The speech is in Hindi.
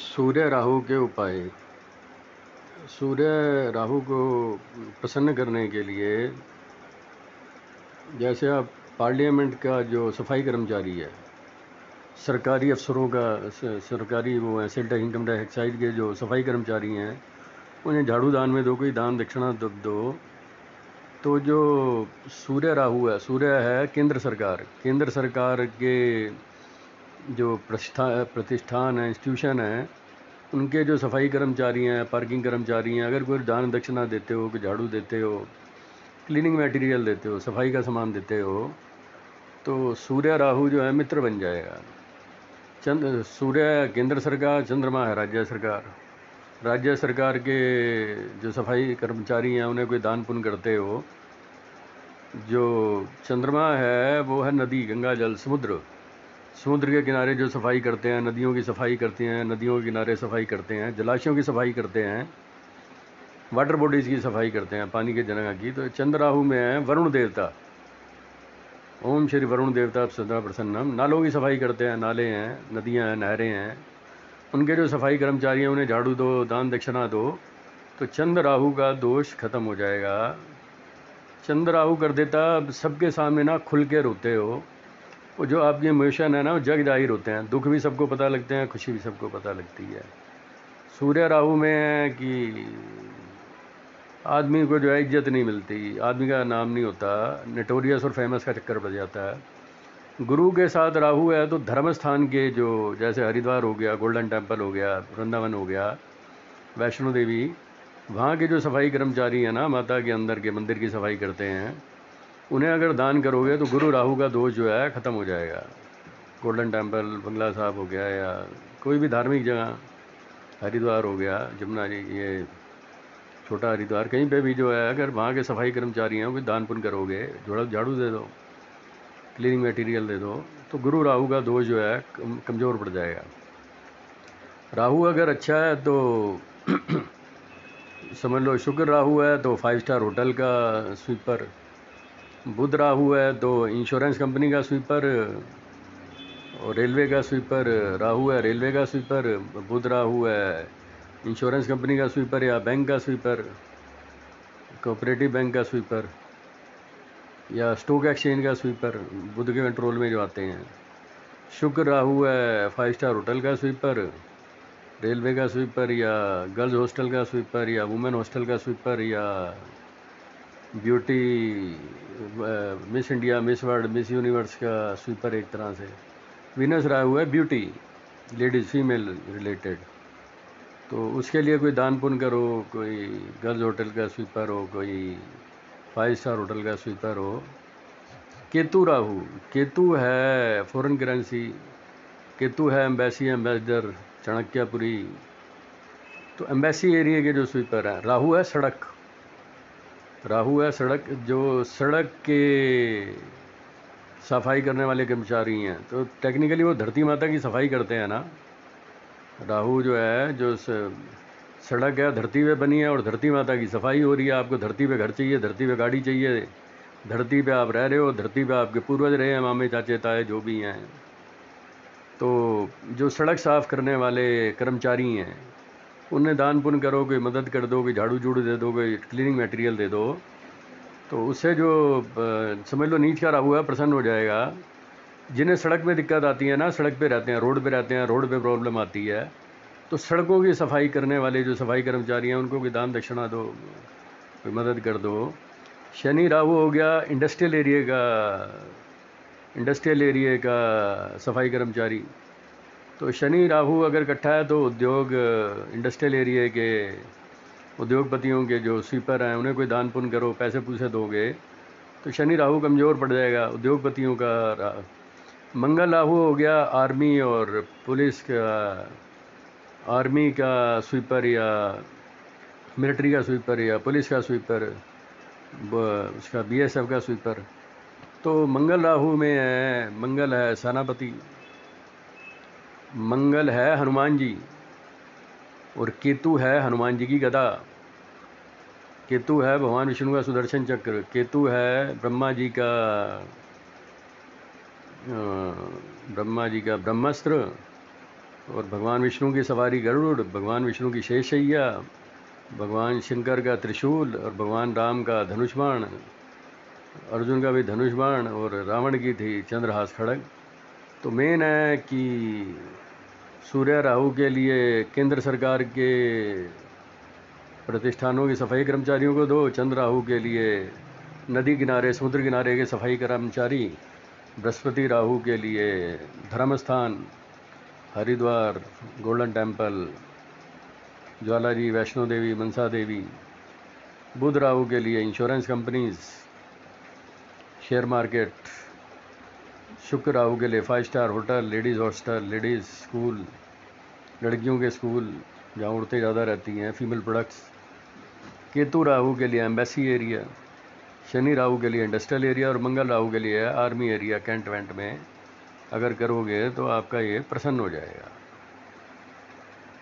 सूर्य राहु के उपाय। सूर्य राहु को प्रसन्न करने के लिए जैसे आप पार्लियामेंट का जो सफ़ाई कर्मचारी है, सरकारी अफसरों का, सरकारी वो है टैक्स इनकम टैक्स एक्साइज के जो सफ़ाई कर्मचारी हैं, उन्हें झाड़ू दान में दो, कोई दान दक्षिणा दब दो। तो जो सूर्य राहु है, सूर्य है केंद्र सरकार केंद्र सरकार के जो प्रतिष्ठान हैं इंस्टीट्यूशन हैं, उनके जो सफ़ाई कर्मचारी हैं पार्किंग कर्मचारी हैं, अगर कोई दान दक्षिणा देते हो, कोई झाड़ू देते हो क्लीनिंग मटेरियल देते हो, सफ़ाई का सामान देते हो तो सूर्य राहु जो है मित्र बन जाएगा। चंद्र सूर्य केंद्र सरकार, चंद्रमा है राज्य सरकार। राज्य सरकार के जो सफ़ाई कर्मचारी हैं, उन्हें कोई दान पुण्य करते हो, जो चंद्रमा है, वो है नदी, गंगा, जल, समुद्र। समुद्र के किनारे जो सफ़ाई करते हैं, नदियों की सफ़ाई करते हैं, नदियों के किनारे सफ़ाई करते हैं, जलाशयों की सफ़ाई करते हैं वाटर बॉडीज़ की सफ़ाई करते हैं, पानी के जनगा की। तो चंद्राहू में है वरुण देवता। ओम श्री वरुण देवता सदा प्रसन्नम। नालों की सफ़ाई करते हैं, नाले हैं, नदियाँ हैं, नहरें हैं। उनके जो सफ़ाई कर्मचारी हैं, उन्हें झाड़ू दो, दान दक्षिणा दो। तो चंद्र राहु का दोष खत्म हो जाएगा। चंद्र राहु कर देता, अब सबके सामने ना खुल के रोते हो। वो जो आपके इमोशन है ना, वो जग ज़ाहिर होते हैं। दुख भी सबको पता लगते हैं, खुशी भी सबको पता लगती है। सूर्य राहु में है कि आदमी को जो है इज़्ज़त नहीं मिलती। आदमी का नाम नहीं होता। नटोरियस और फ़ेमस का चक्कर पड़ जाता है। गुरु के साथ राहु है तो धर्म स्थान के जो, जैसे हरिद्वार हो गया गोल्डन टेंपल हो गया, वृंदावन हो गया, वैष्णो देवी, वहाँ के जो सफ़ाई कर्मचारी हैं ना, माता के अंदर के, मंदिर की सफ़ाई करते हैं उन्हें अगर दान करोगे तो गुरु राहु का दोष जो है ख़त्म हो जाएगा। गोल्डन टेंपल बंगला साहब हो गया या कोई भी धार्मिक जगह, हरिद्वार हो गया, जमुना जी, ये छोटा हरिद्वार, कहीं पे भी जो है, अगर वहाँ के सफ़ाई कर्मचारी हैं, वो दान पुण्य करोगे, जोड़ा झाड़ू दे दो क्लीनिंग मटेरियल दे दो तो गुरु राहु का दोष जो है कमज़ोर पड़ जाएगा। राहु अगर अच्छा है तो समझ लो, शुक्र राहु है तो फाइव स्टार होटल का स्वीपर बुध राहु है तो इंश्योरेंस कंपनी का स्वीपर और रेलवे का स्वीपर राहु है रेलवे का स्वीपर बुध राहु है इंश्योरेंस कंपनी का स्वीपर या बैंक का स्वीपर कोऑपरेटिव बैंक का स्वीपर या स्टॉक एक्सचेंज का स्वीपर बुध के कंट्रोल में जो आते हैं। शुक्र राहु है फाइव स्टार होटल का स्वीपर रेलवे का स्वीपर या गर्ल्स हॉस्टल का स्वीपर या वुमेन हॉस्टल का स्वीपर या beauty miss India, miss world, miss universe का स्वीपर एक तरह से। विनस रहा हुआ है ब्यूटी, लेडीज़, फीमेल रिलेटेड। तो उसके लिए कोई दान पुण्य करो कोई गर्ल्स होटल का स्वीपर हो, कोई फाइव स्टार होटल का स्वीपर हो, केतु राहु, केतु है फॉरेन करेंसी केतु है एम्बेसी एम्बेसडर चाणक्यपुरी। तो एम्बेसी एरिया के जो स्वीपर हैं, राहु है सड़क। राहु है, सड़क, जो सड़क के सफ़ाई करने वाले कर्मचारी हैं। तो टेक्निकली वो धरती माता की सफ़ाई करते हैं ना। राहु जो है, जो सड़क है, धरती पे बनी है और धरती माता की सफ़ाई हो रही है। आपको धरती पे घर चाहिए, धरती पे गाड़ी चाहिए, धरती पे आप रह रहे हो, धरती पे आपके पूर्वज रहे हैं, मामे, चाचे, ताए, जो भी हैं। तो जो सड़क साफ़ करने वाले कर्मचारी हैं उन्हें दान पुण्य करो कोई मदद कर दो कोई झाड़ू झूड़ू दे दो कोई क्लीनिंग मटेरियल दे दो तो उससे जो समझ लो नीच का हुआ प्रसन्न हो जाएगा। जिन्हें सड़क में दिक्कत आती है ना, सड़क पे रहते हैं, रोड पे रहते हैं, रोड पे प्रॉब्लम आती है तो सड़कों की सफ़ाई करने वाले जो सफ़ाई कर्मचारी हैं, उनको भी दान दक्षिणा दो कोई मदद कर दो। शनि राहु हो गया इंडस्ट्रियल एरिए का इंडस्ट्रियल एरिए का सफ़ाई कर्मचारी। तो शनि राहु अगर इकट्ठा है तो उद्योग इंडस्ट्रियल एरिया के उद्योगपतियों के जो स्वीपर हैं, उन्हें कोई दान पुण्य करो, पैसे पूसे दोगे तो शनि राहु कमज़ोर पड़ जाएगा, उद्योगपतियों का मंगल राहु हो गया आर्मी और पुलिस का आर्मी का स्वीपर या मिलिट्री का स्वीपर या पुलिस का स्वीपर उसका बीएसएफ का स्वीपर तो मंगल राहु में है, मंगल है, सेनापति। मंगल है हनुमान जी और केतु है हनुमान जी की गदा। केतु है भगवान विष्णु का सुदर्शन चक्र। केतु है ब्रह्मा जी का ब्रह्मा जी का ब्रह्मास्त्र और भगवान विष्णु की सवारी गरुड़, भगवान विष्णु की शेषैया, भगवान शंकर का त्रिशूल और भगवान राम का धनुष बाण अर्जुन का भी धनुष बाण और रावण की थी चंद्रहास खड़ग। तो मेन है कि सूर्य राहु के लिए केंद्र सरकार के प्रतिष्ठानों की सफ़ाई कर्मचारियों को दो, चंद्र राहु के लिए नदी किनारे, समुद्र किनारे के सफ़ाई कर्मचारी, बृहस्पति राहु के लिए धर्म स्थान हरिद्वार, गोल्डन टेंपल ज्वाला जी वैष्णो देवी, मनसा देवी, बुध राहु के लिए इंश्योरेंस कंपनीज़ शेयर मार्केट शुक्र आओ के लिए five star hotel ladies hostel ladies school लड़कियों के स्कूल जहाँ उड़ते ज़्यादा रहती हैं फीमेल प्रोडक्ट्स केतु राहु के लिए एम्बेसी एरिया शनि राहु के लिए इंडस्ट्रियल एरिया और मंगल राहु के लिए आर्मी एरिया कैंट वेंट में। अगर करोगे तो आपका ये प्रसन्न हो जाएगा।